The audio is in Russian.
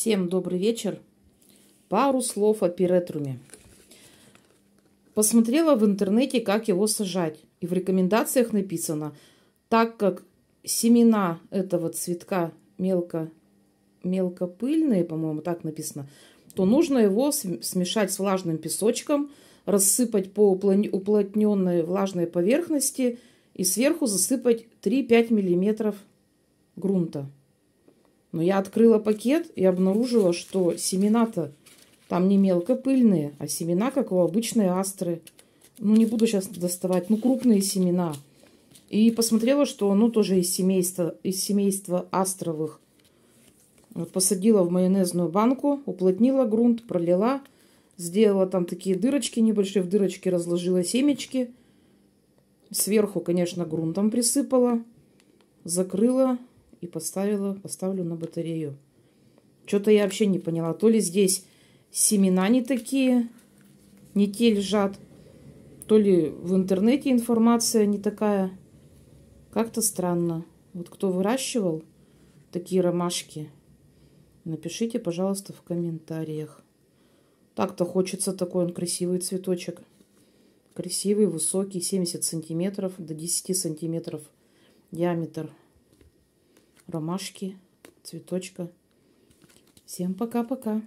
Всем добрый вечер. Пару слов о пиретруме. Посмотрела в интернете, как его сажать. И в рекомендациях написано, так как семена этого цветка мелко, мелкопыльные, по-моему, так написано, то нужно его смешать с влажным песочком, рассыпать по уплотненной влажной поверхности и сверху засыпать 3-5 миллиметров грунта. Но я открыла пакет и обнаружила, что семена-то там не мелкопыльные, а семена, как у обычной астры. Ну, не буду сейчас доставать, ну, крупные семена. И посмотрела, что оно тоже из семейства, из семейства астровых. Вот посадила в майонезную банку, уплотнила грунт, пролила, сделала там такие дырочки небольшие, в дырочки разложила семечки. Сверху, конечно, грунтом присыпала, закрыла и поставила, поставлю на батарею. Что-то я вообще не поняла. То ли здесь семена не такие, не те лежат, то ли в интернете информация не такая. Как-то странно. Вот кто выращивал такие ромашки, напишите, пожалуйста, в комментариях. Так-то хочется такой он красивый цветочек. Красивый, высокий, 70 сантиметров до 10 сантиметров диаметр ромашки, цветочка. Всем пока-пока.